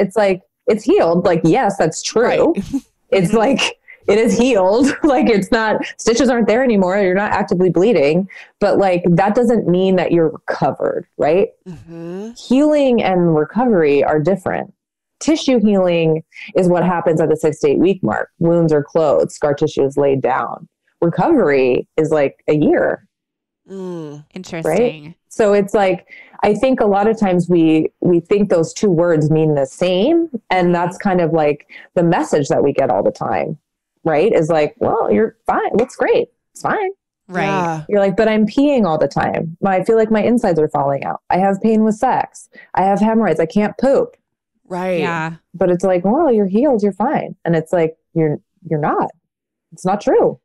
It's like, it's healed. Like, yes, that's true. Right. it's like, it is healed. like, it's not, stitches aren't there anymore. You're not actively bleeding. But like, that doesn't mean that you're recovered, right? Mhm. Healing and recovery are different. Tissue healing is what happens at the six to eight week mark. Wounds are closed, scar tissue is laid down. Recovery is like a year. Mm. Interesting. So it's like I think a lot of times we we think those two words mean the same and that's kind of like the message that we get all the time. Right? Is like, well, you're fine. Looks great. It's fine. Right. Yeah. You're like, but I'm peeing all the time. I feel like my insides are falling out. I have pain with sex. I have hemorrhoids. I can't poop. Right. Yeah. But it's like, well, you're healed. You're fine. And it's like, you're you're not. It's not true.